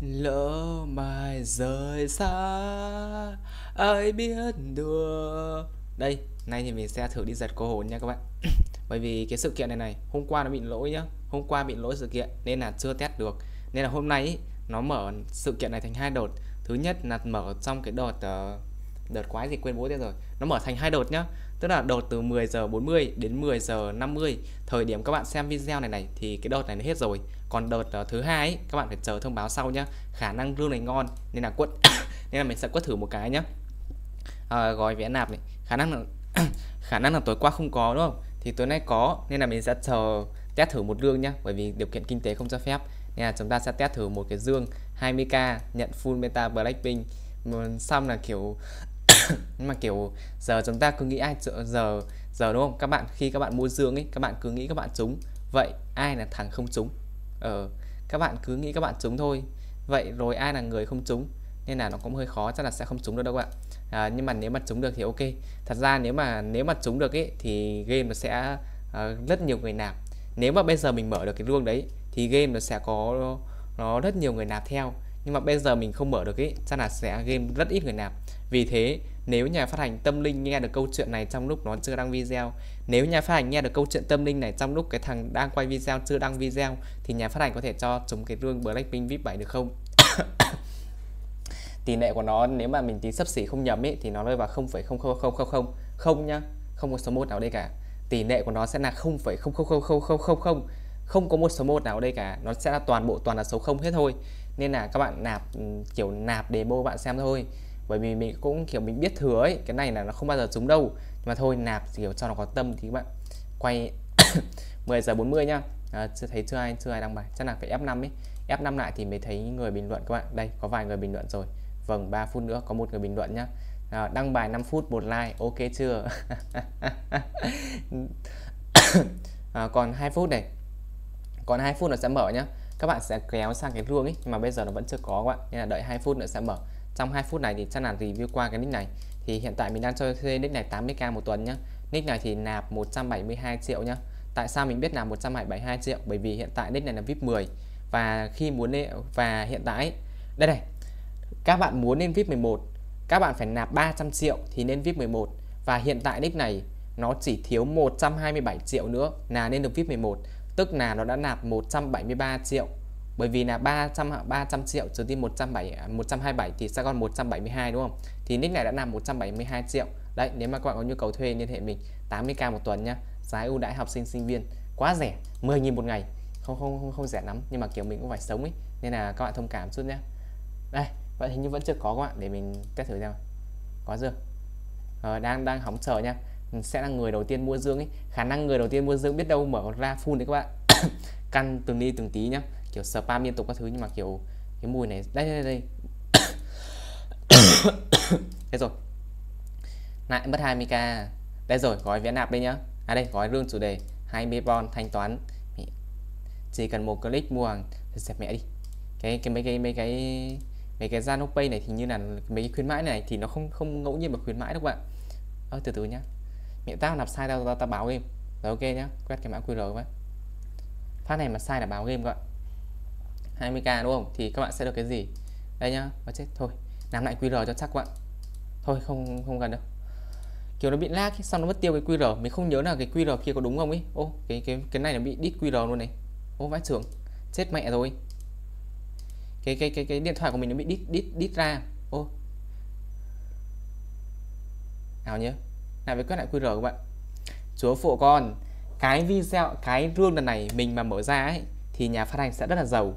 lỡ mai rời xa ai biết được? Đây nay thì mình sẽ thử đi giật cô hồn nha các bạn. Bởi vì cái sự kiện này này hôm qua nó bị lỗi nhá. Hôm qua bị lỗi sự kiện nên là chưa test được. Nên là hôm nay ý, nó mở sự kiện này thành hai đợt. Thứ nhất là mở trong cái đợt ờ, đợt quái gì quên bố tên rồi. Nó mở thành hai đợt nhá tức là đợt từ 10 giờ 40 đến 10 giờ 50 thời điểm các bạn xem video này này thì cái đợt này nó hết rồi. Còn đợt uh, thứ hai ấy, các bạn phải chờ thông báo sau nhá. Khả năng lương này ngon nên là quất nên là mình sẽ quất thử một cái nhá. À, gói vé nạp này khả năng là khả năng là tối qua không có đúng không? Thì tối nay có nên là mình sẽ chờ test thử một lương nhá bởi vì điều kiện kinh tế không cho phép. Nên là chúng ta sẽ test thử một cái dương 20k nhận full meta blackpink. Xong là kiểu mà kiểu giờ chúng ta cứ nghĩ ai giờ giờ đúng không? Các bạn khi các bạn mua dương ấy các bạn cứ nghĩ các bạn trúng. Vậy ai là thằng không trúng? Ờ các bạn cứ nghĩ các bạn trúng thôi. Vậy rồi ai là người không trúng? Nên là nó cũng hơi khó chắc là sẽ không trúng được đâu các bạn. À, nhưng mà nếu mà trúng được thì ok. Thật ra nếu mà nếu mà trúng được ấy thì game nó sẽ uh, rất nhiều người nạp. Nếu mà bây giờ mình mở được cái luông đấy thì game nó sẽ có nó rất nhiều người nạp theo. Nhưng mà bây giờ mình không mở được ấy chắc là sẽ game rất ít người nạp. Vì thế nếu nhà phát hành tâm linh nghe được câu chuyện này trong lúc nó chưa đăng video nếu nhà phát hành nghe được câu chuyện tâm linh này trong lúc cái thằng đang quay video chưa đăng video thì nhà phát hành có thể cho chúng cái rương Blackpink VIP 7 được không? Tỷ lệ của nó nếu mà mình tính sấp xỉ không nhầm ấy thì nó rơi vào 0,00000 không nhá không có số 1 nào đây cả. Tỷ lệ của nó sẽ là 0,00000 không có một số 1 nào đây cả. Nó sẽ là toàn bộ toàn là số 0 hết thôi. Nên là các bạn nạp ừ, kiểu nạp demo bạn xem thôi bởi vì mình cũng kiểu mình biết thừa ấy cái này là nó không bao giờ trúng đâu. Nhưng mà thôi nạp kiểu cho nó có tâm thì các bạn quay 10 giờ 40 nhá. À, chưa thấy chưa ai chưa ai đăng bài. Chắc là phải F5 ấy. F5 lại thì mới thấy người bình luận các bạn. Đây có vài người bình luận rồi. Vâng 3 phút nữa có một người bình luận nhá. À, đăng bài 5 phút một like ok chưa? À, còn 2 phút này. Còn 2 phút nó sẽ mở nhá. Các bạn sẽ kéo sang cái luông ấy nhưng mà bây giờ nó vẫn chưa có các bạn. Nên là đợi 2 phút nữa sẽ mở trong 2 phút này thì chắc là review qua cái nick này. Thì hiện tại mình đang cho thuê nick này 80k một tuần nhá. Nick này thì nạp 172 triệu nhá. Tại sao mình biết nạp 172 triệu? Bởi vì hiện tại nick này là vip 10 và khi muốn lên và hiện tại đây này, các bạn muốn lên VIP 11 các bạn phải nạp 300 triệu thì lên VIP 11 và hiện tại nick này, nó chỉ thiếu 127 triệu nữa là lên được VIP 11 tức là nó đã nạp 173 triệu bởi vì là 300 300 triệu trừ đi 107 127 thì sẽ còn 172 đúng không? Thì nick này đã nạp 172 triệu. Đấy, nếu mà các bạn có nhu cầu thuê liên hệ mình 80k một tuần nhá. Giá ưu đãi học sinh sinh viên quá rẻ, 10 000 một ngày. Không không không không rẻ lắm nhưng mà kiểu mình cũng phải sống ấy nên là các bạn thông cảm chút nhé. Đây, vậy hình như vẫn chưa có các bạn để mình test thử xem có chưa ờ, đang đang hóng chờ nha ừ, sẽ là người đầu tiên mua dương ấy khả năng người đầu tiên mua dương biết đâu mở ra full đấy các bạn căn từng đi từng tí nhá kiểu spam liên tục các thứ nhưng mà kiểu cái mùi này đây đây đây. Đây rồi. Lại mất 20k đây rồi gói vé nạp đây nhá. À đây gói lương chủ đề 20 bon thanh toán. Chỉ cần một click mua hàng thì dẹp mẹ đi. Cái cái mấy cái mấy cái mấy cái Zano Pay này thì như là mấy cái khuyến mãi này thì nó không không ngẫu nhiên mà khuyến mãi đâu các bạn. Ơ từ từ nhá. Mẹ tao nạp sai tao tao, tao báo game. Rồi ok nhá quét cái mã QR các bạn phát này mà sai là báo game các bạn. 20k đúng không? Thì các bạn sẽ được cái gì? Đây nhá, và chết. Thôi, làm lại QR cho chắc các bạn. Thôi, không không cần đâu. Kiểu nó bị lag xong nó mất tiêu cái QR mình không nhớ là cái QR kia có đúng không ấy. Ô, cái cái cái này là bị đít QR luôn này. Ô, vãi trưởng. Chết mẹ rồi. Cái cái cái cái điện thoại của mình nó bị đít đít đít ra. Ô. Nào nhớ, lại với quét lại QR các bạn. Chúa phụ con, cái video cái rương lần này mình mà mở ra ấy, thì nhà phát hành sẽ rất là giàu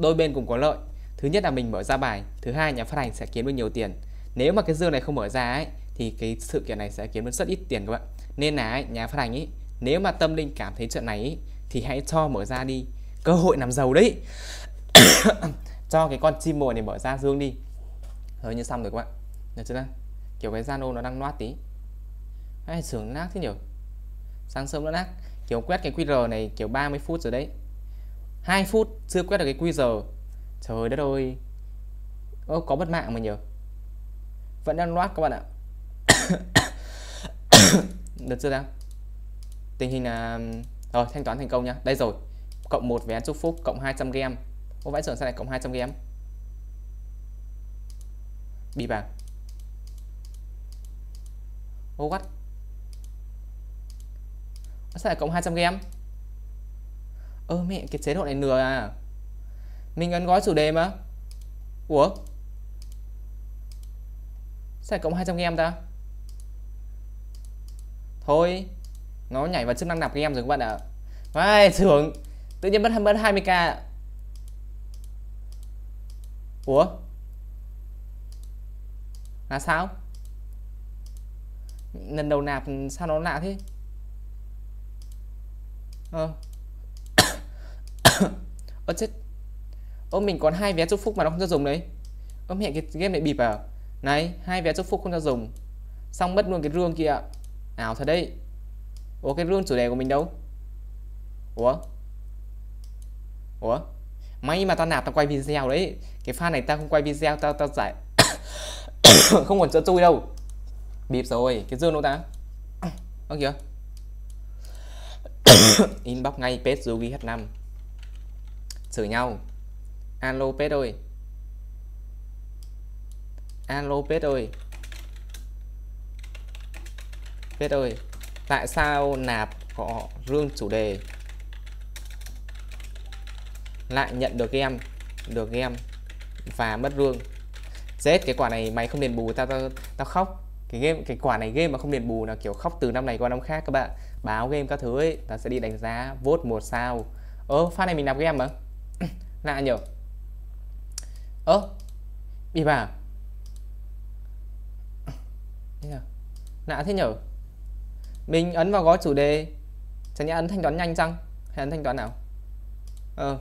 đôi bên cùng có lợi. Thứ nhất là mình mở ra bài thứ hai nhà phát hành sẽ kiếm được nhiều tiền. Nếu mà cái dương này không mở ra ấy thì cái sự kiện này sẽ kiếm được rất ít tiền các bạn. Nên là ấy, nhà phát hành ấy nếu mà tâm linh cảm thấy chuyện này ấy, thì hãy cho mở ra đi. Cơ hội làm giàu đấy. Cho cái con chim mồi này mở ra dương đi. Rồi như xong rồi các bạn. Được chưa kiểu cái Zano nó đang loát tí. Hay sưởng nát thế nhỉ sáng sớm nó nát kiểu quét cái QR này kiểu 30 phút rồi đấy. 2 phút chưa quét được cái QR trời đất ơi. Ô, có mất mạng mà nhờ. Vẫn đang loát các bạn ạ. Được chưa nào? Tình hình là rồi thanh toán thành công nhá. Đây rồi. Cộng một vé chúc phúc cộng 200 game ô vãi trưởng sao lại cộng 200 game bị bạc. Ô what? Sao lại cộng 200 game ơ, mẹ, cái chế độ này lừa à? Mình ấn gói chủ đề mà. Ủa? Sao lại cộng 200 game ta? Thôi, nó nhảy vào chức năng nạp game rồi các bạn ạ. Vai thưởng. Tự nhiên mất mất 20k ủa? Là sao? Lần đầu nạp, sao nó lạ thế? Ờ ơ chết. Ô mình còn hai vé chúc phúc mà nó không cho dùng đấy. Ô mẹ cái game này bịp à? Này, hai vé chúc phúc không cho dùng. Xong mất luôn cái rương kia. Ảo thật đấy. Ủa, cái rương chủ đề của mình đâu? Ủa? Ủa? May mà tao nạp tao quay video đấy. Cái fan này tao không quay video, tao tao giải không còn chỗ chui đâu. Bịp rồi, cái dương đâu ta? Ơ kìa. Inbox ngay page Yugi H5 xử nhau. Alo pet ơi. Alo pet ơi. Pet ơi, tại sao nạp họ rương chủ đề? Lại nhận được game được game và mất rương. Chết, cái quả này mày không đền bù, tao tao tao khóc. Cái game, cái quả này game mà không đền bù là kiểu khóc từ năm này qua năm khác, các bạn. Báo game các thứ ấy ta sẽ đi đánh giá, vote một sao. Ơ, phát này mình nạp game mà lạ nhở ơ bị bà. Lạ thế nhở mình ấn vào gói chủ đề. Chẳng nhẽ ấn thanh toán nhanh chăng? Hay ấn thanh toán nào? Ờ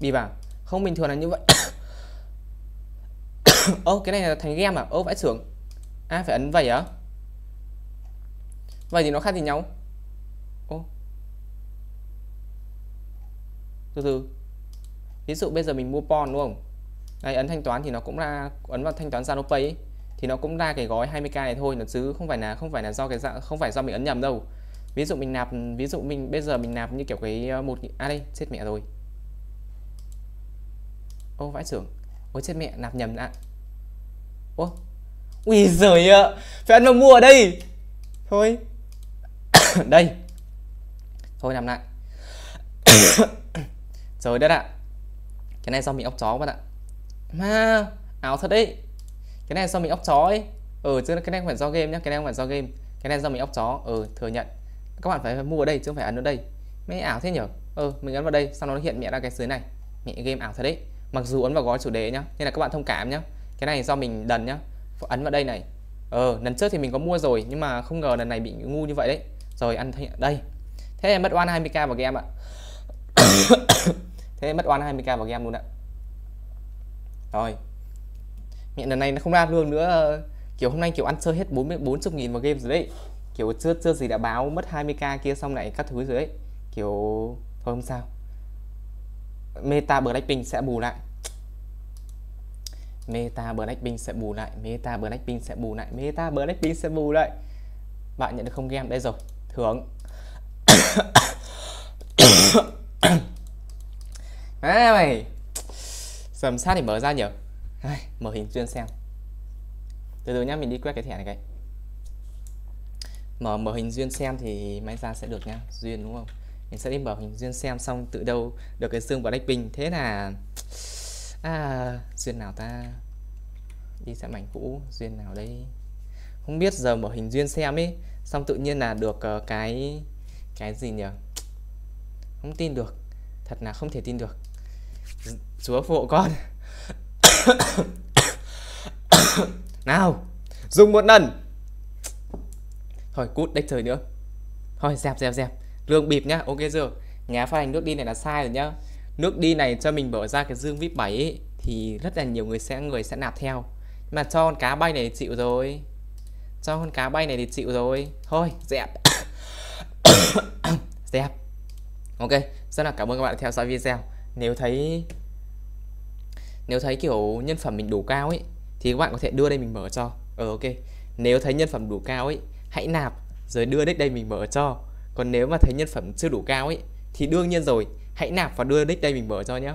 bị bà. Không bình thường là như vậy. Ô cái này là thành game à? Ô vãi xưởng. À phải ấn vậy á? Vậy thì nó khác gì nhau? Ô. Từ từ ví dụ bây giờ mình mua pon đúng không? Đây ấn thanh toán thì nó cũng ra ấn vào thanh toán Zalo Pay ấy, thì nó cũng ra cái gói 20k này thôi nó chứ không phải là không phải là do cái dạng không phải do mình ấn nhầm đâu. Ví dụ mình nạp ví dụ mình bây giờ mình nạp như kiểu cái ờ, một à đây chết mẹ rồi. Ô vãi trưởng ôi chết mẹ nạp nhầm ạ ô ui giời ạ phải ăn vào mua ở đây. Thôi. Đây. Thôi nằm lại. Rồi đất ạ cái này do mình ốc chó bạn ạ. Mà áo thật đấy cái này do mình ốc chó ấy. Ừ chứ cái này không phải do game nhá, cái này không phải do game. Cái này do mình ốc chó. Ừ thừa nhận. Các bạn phải mua ở đây chứ không phải ấn ở đây. Mấy ảo thế nhở? Ừ mình ấn vào đây sau đó nó hiện mẹ ra cái dưới này. Mẹ game ảo thật đấy mặc dù ấn vào gói chủ đề nhá nên là các bạn thông cảm nhá. Cái này do mình đần nhá. Ấn vào đây này. Ờ lần trước thì mình có mua rồi, nhưng mà không ngờ lần này bị ngu như vậy đấy. Rồi, ăn đây. Thế em mất oan 20k vào game ạ thế mất oan 20k vào game luôn ạ. Rồi. Mẹ lần này nó không ra lương nữa, kiểu hôm nay kiểu ăn chơi hết 40 40 nghìn vào game rồi đấy. Kiểu chưa chưa gì đã báo mất 20k kia xong lại các thứ rồi đấy. Kiểu, thôi không sao. Meta blackpink sẽ bù lại. Meta blackpink sẽ bù lại, meta blackpink sẽ bù lại, meta blackpink sẽ bù lại. Bạn nhận được không game? Đây rồi. Thưởng. à mày. Dầm sao thì mở ra nhỉ Mở hình chuyên xem. Từ từ nhá, mình đi quét cái thẻ này cái. Mở mở hình duyên xem thì máy ra sẽ được nhá. Duyên đúng không? Mình sẽ đi mở hình duyên xem xong tự đâu Được cái xương Blackpink Thế là À duyên nào ta? Đi xem mảnh cũ, Duyên nào đây? Không biết giờ mở hình duyên xem ấy, Xong tự nhiên là được ờ, cái Cái gì nhỉ Không tin được. Thật là không thể tin được. Chúa phụ con. Nào Dùng một lần. Thôi cút đếch trời nữa. Thôi dẹp dẹp dẹp. Lương bịp nhá Ok chưa? Nhà phát hành nước đi này là sai rồi nhá. Nước đi này cho mình mở ra cái dương VIP 7 ấy, Thì rất là nhiều người sẽ người sẽ nạp theo. Mà cho con cá bay này thì chịu rồi. Cho con cá bay này thì chịu rồi. Thôi dẹp. Dẹp. Ok Rất là cảm ơn các bạn đã theo dõi video. Nếu thấy nếu thấy kiểu nhân phẩm mình đủ cao ấy, thì các bạn có thể đưa đây mình mở cho. Ờ ok. Nếu thấy nhân phẩm đủ cao ấy, hãy nạp, rồi đưa đích đây mình mở cho. Còn nếu mà thấy nhân phẩm chưa đủ cao ấy, thì đương nhiên rồi, hãy nạp và đưa đích đây mình mở cho nhé